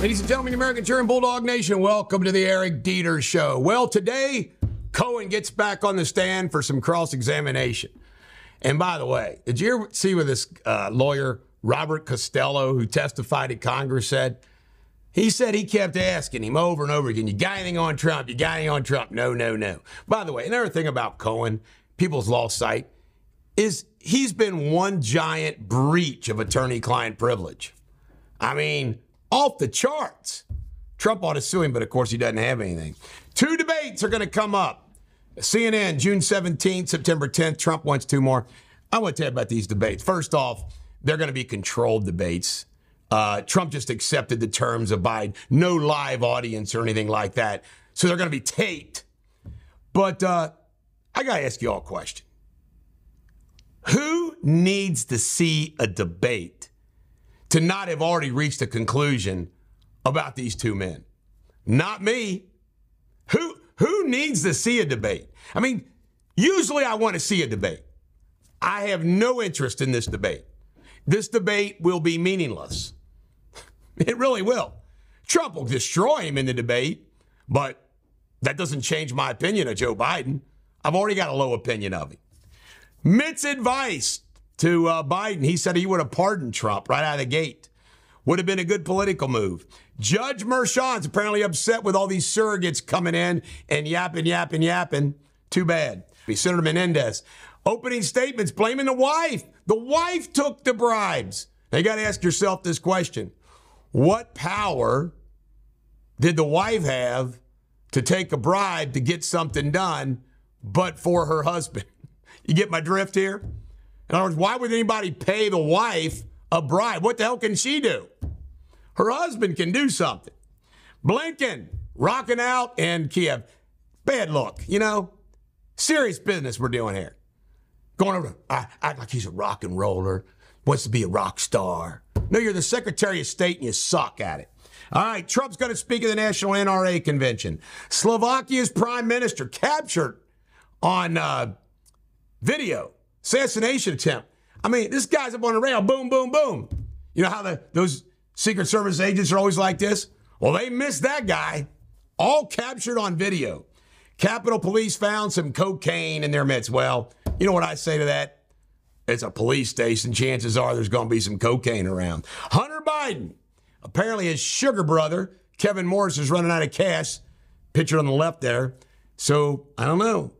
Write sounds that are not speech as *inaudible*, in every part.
Ladies and gentlemen, American Cheering Bulldog Nation, welcome to the Eric Deters Show. Well, today, Cohen gets back on the stand for some cross examination. And by the way, did you ever see what this uh, lawyer, Robert Costello, who testified at Congress, said? He said he kept asking him over and over again, You got anything on Trump? You got anything on Trump? No, no, no. By the way, another thing about Cohen, people's lost sight, is he's been one giant breach of attorney client privilege. I mean, off the charts. Trump ought to sue him, but of course he doesn't have anything. Two debates are going to come up. CNN, June 17th, September 10th. Trump wants two more. I want to tell you about these debates. First off, they're going to be controlled debates. Uh, Trump just accepted the terms of Biden. No live audience or anything like that. So they're going to be taped. But uh, I got to ask you all a question. Who needs to see a debate to not have already reached a conclusion about these two men? Not me. Who who needs to see a debate? I mean, usually I want to see a debate. I have no interest in this debate. This debate will be meaningless. *laughs* It really will. Trump will destroy him in the debate, but that doesn't change my opinion of Joe Biden. I've already got a low opinion of him. Mitt's advice to uh, Biden, he said he would have pardoned Trump right out of the gate. Would have been a good political move. Judge Merchan's apparently upset with all these surrogates coming in and yapping, yapping, yapping. Too bad. Be Senator Menendez opening statements blaming the wife. The wife took the bribes. Now you got to ask yourself this question What power did the wife have to take a bribe to get something done, but for her husband? *laughs* You get my drift here? In other words, why would anybody pay the wife a bribe? What the hell can she do? Her husband can do something. Blinken rocking out in Kiev. Bad look, you know? Serious business we're doing here. Going over to uh, act like he's a rock and roller, wants to be a rock star. No, you're the Secretary of State and you suck at it. All right, Trump's going to speak at the National NRA convention. Slovakia's prime minister captured on uh, video assassination attempt. I mean, this guy's up on the rail, boom, boom, boom. You know how the, those Secret Service agents are always like this? Well, they missed that guy, all captured on video. Capitol Police found some cocaine in their midst. Well, you know what I say to that? It's a police station. Chances are there's going to be some cocaine around. Hunter Biden, apparently his sugar brother, Kevin Morris, is running out of cash. Pictured on the left there. So I don't know.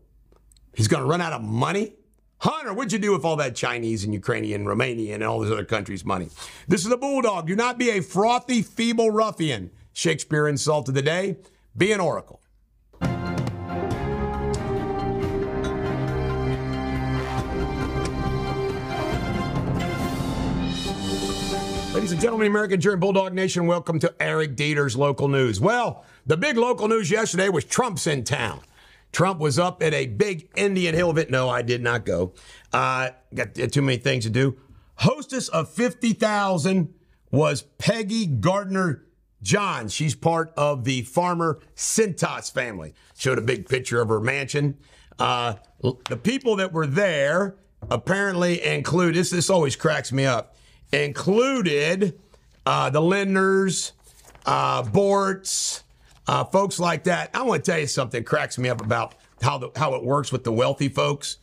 He's going to run out of money. Hunter, what'd you do with all that Chinese and Ukrainian, Romanian, and all those other countries' money? This is a bulldog. Do not be a frothy, feeble ruffian. Shakespeare insult of the day. Be an oracle. Ladies and gentlemen, American Cheering Bulldog Nation, welcome to Eric Deters local news. Well, the big local news yesterday was Trump's in town. Trump was up at a big Indian Hill event. No, I did not go. Uh, got too many things to do. Hostess of 50,000 was Peggy Gardner John. She's part of the farmer Cintas family. Showed a big picture of her mansion. Uh, the people that were there apparently include this. This always cracks me up. Included uh, the Lindners, uh, Bortz, uh, folks like that. I want to tell you something cracks me up about how the, how it works with the wealthy folks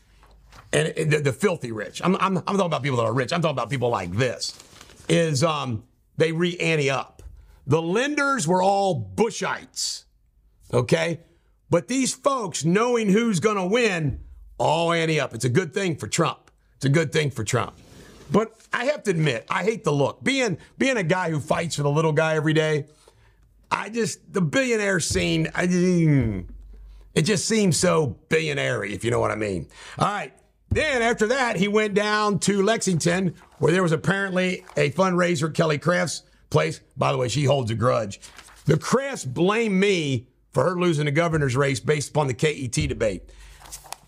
and the, the filthy rich. I'm, I'm, I'm talking about people that are rich. I'm talking about people like this. Is um, they re ante up. The Lindners were all Bushites, okay? But these folks, knowing who's going to win, all ante up. It's a good thing for Trump. It's a good thing for Trump. But I have to admit, I hate the look. Being being a guy who fights for the little guy every day, I just the billionaire scene. I, mm, it just seems so billionaire if you know what I mean. All right. Then after that, he went down to Lexington, where there was apparently a fundraiser. Kelly Craft's place. By the way, she holds a grudge. The Crafts blame me for her losing the governor's race based upon the KET debate.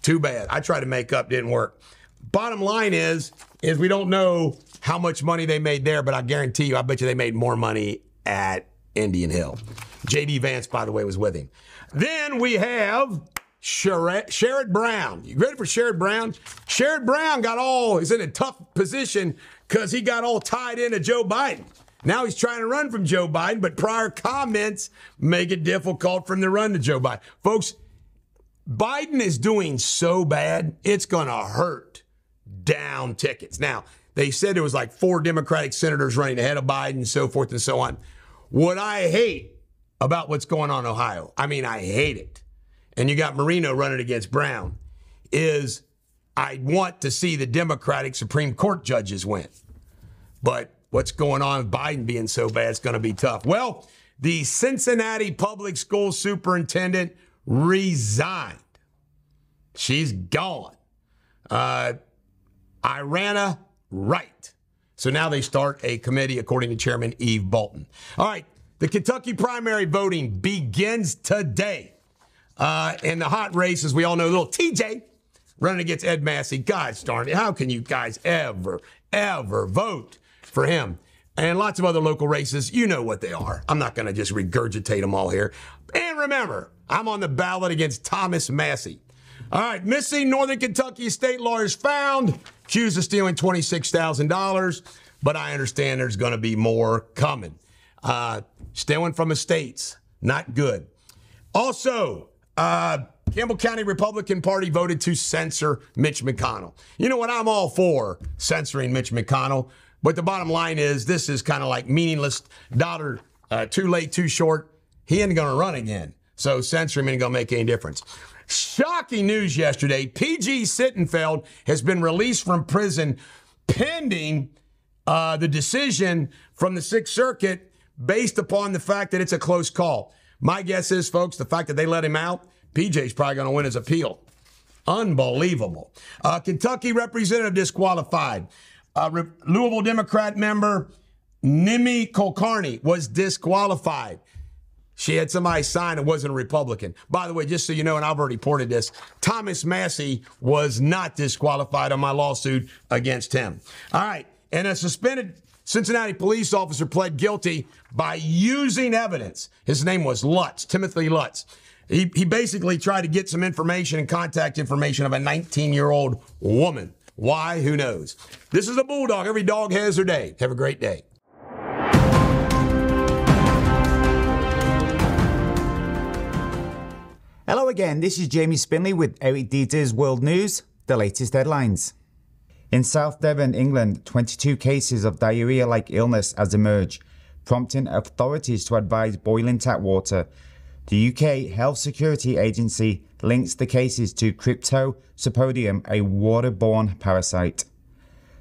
Too bad. I tried to make up, didn't work. Bottom line is, is we don't know how much money they made there, but I guarantee you, I bet you they made more money at Indian Hill. J.D. Vance, by the way, was with him. Then we have Sherrod, Sherrod Brown. You ready for Sherrod Brown? Sherrod Brown got all, he's in a tough position because he got all tied into Joe Biden. Now he's trying to run from Joe Biden, but prior comments make it difficult for him to run to Joe Biden. Folks, Biden is doing so bad, it's going to hurt down tickets. Now, they said there was like four Democratic senators running ahead of Biden and so forth and so on. What I hate about what's going on in Ohio, I mean, I hate it. And you got Marino running against Brown, is I want to see the Democratic Supreme Court judges win. But what's going on with Biden being so bad, it's going to be tough. Well, the Cincinnati Public School Superintendent resigned. She's gone. Uh, Iranetta Wright. So now they start a committee, according to Chairman Eve Bolton. All right, the Kentucky primary voting begins today. Uh, in the hot race, as we all know, little TJ running against Ed Massey. Guys, darn it, how can you guys ever, ever vote for him? And lots of other local races, you know what they are. I'm not going to just regurgitate them all here. And remember, I'm on the ballot against Thomas Massie. All right, missing Northern Kentucky state lawyers found, accused of stealing $26,000, but I understand there's going to be more coming. Uh, stealing from estates, not good. Also, uh, Campbell County Republican Party voted to censor Mitch McConnell. You know what? I'm all for censoring Mitch McConnell, but the bottom line is this is kind of like meaningless daughter, uh, too late, too short. He ain't going to run again. So censoring ain't going to make any difference. Shocking news yesterday. PG Sittenfeld has been released from prison pending uh, the decision from the Sixth Circuit based upon the fact that it's a close call. My guess is, folks, the fact that they let him out, PG's probably going to win his appeal. Unbelievable. Uh, Kentucky representative disqualified. Uh, Re- Louisville Democrat member Nima Kulkarni was disqualified. She had somebody sign it wasn't a Republican. By the way, just so you know, and I've already reported this, Thomas Massie was not disqualified on my lawsuit against him. All right. And a suspended Cincinnati police officer pled guilty by using evidence. His name was Lutz, Timothy Lutz. He, he basically tried to get some information and contact information of a 19 year old woman. Why? Who knows? This is a bulldog. Every dog has their day. Have a great day. Again, this is Jamie Spindley with Eric Deters World News, the latest headlines. In South Devon, England, 22 cases of diarrhea like illness has emerged, prompting authorities to advise boiling tap water. The UK Health Security Agency links the cases to Cryptosporidium, a waterborne parasite.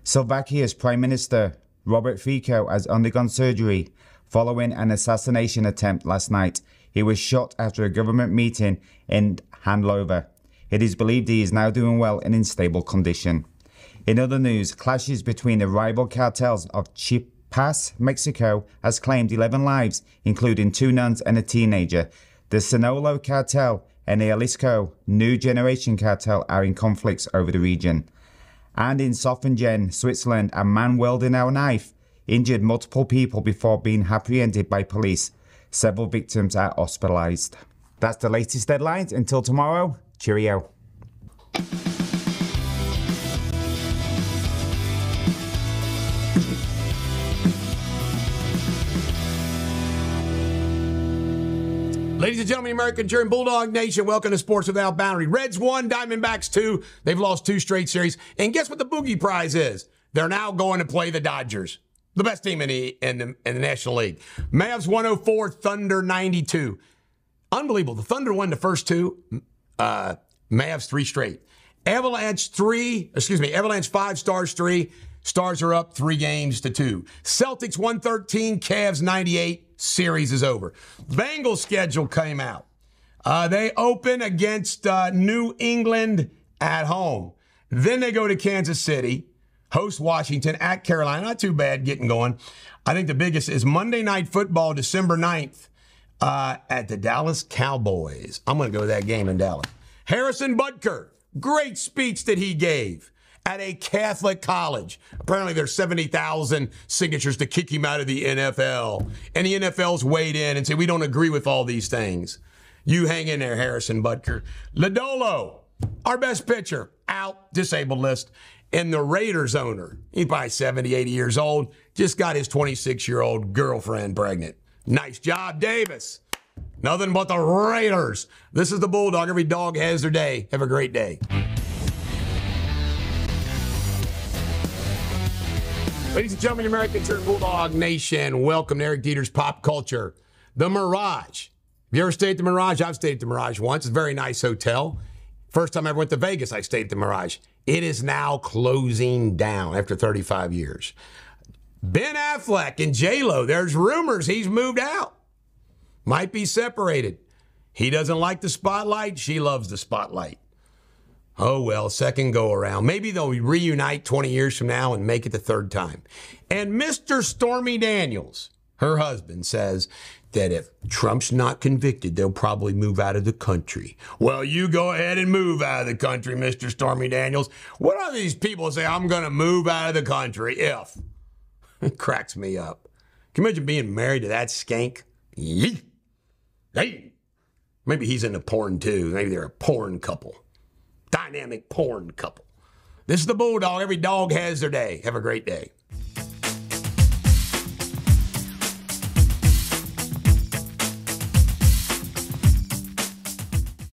Slovakia's Prime Minister Robert Fico has undergone surgery following an assassination attempt last night. He was shot after a government meeting in Handlova. It is believed he is now doing well and in stable condition. In other news, clashes between the rival cartels of Chiapas, Mexico, has claimed 11 lives, including two nuns and a teenager. The Sinaloa cartel and the Jalisco New Generation cartel are in conflicts over the region. And in Zofingen, Switzerland, a man wielding a knife injured multiple people before being apprehended by police. Several victims are hospitalized. That's the latest deadlines. Until tomorrow, cheerio. Ladies and gentlemen, American German Bulldog Nation, welcome to Sports Without Boundary. Reds won, Diamondbacks two. They've lost two straight series. And guess what the boogie prize is? They're now going to play the Dodgers, the best team in the, in the, in the National League. Mavs 104, Thunder 92. Unbelievable. The Thunder won the first two, uh, Mavs three straight. Avalanche three, excuse me, Avalanche five, Stars three. Stars are up three games to two. Celtics 113, Cavs 98. Series is over. Bengals schedule came out. Uh, they open against uh, New England at home. Then they go to Kansas City, host Washington at Carolina. Not too bad getting going. I think the biggest is Monday Night Football, December 9th uh, at the Dallas Cowboys. I'm going to go to that game in Dallas. Harrison Butker, great speech that he gave at a Catholic college. Apparently, there's 70,000 signatures to kick him out of the NFL. And the NFL's weighed in and said, we don't agree with all these things. You hang in there, Harrison Butker. Lodolo, our best pitcher, out. disabled list. And the Raiders owner, he's probably 70, 80 years old, just got his 26 year old girlfriend pregnant. Nice job, Davis. Nothing but the Raiders. This is the Bulldog. Every dog has their day. Have a great day. Ladies and gentlemen, American Turn Bulldog Nation, welcome to Eric Deters Pop Culture. The Mirage. Have you ever stayed at the Mirage? I've stayed at the Mirage once. It's a very nice hotel. First time I ever went to Vegas, I stayed at the Mirage. It is now closing down after 35 years. Ben Affleck and J-Lo, there's rumors he's moved out. Might be separated. He doesn't like the spotlight. She loves the spotlight. Oh, well, second go around. Maybe they'll reunite 20 years from now and make it the third time. And Mr. Stormy Daniels, her husband, says that if Trump's not convicted, they'll probably move out of the country. Well, you go ahead and move out of the country, Mr. Stormy Daniels. What are these people say, I'm going to move out of the country if? *laughs* It cracks me up. Can you imagine being married to that skank? Yee. Hey. Maybe he's into porn too. Maybe they're a porn couple dynamic porn couple. This is the Bulldog. Every dog has their day. Have a great day.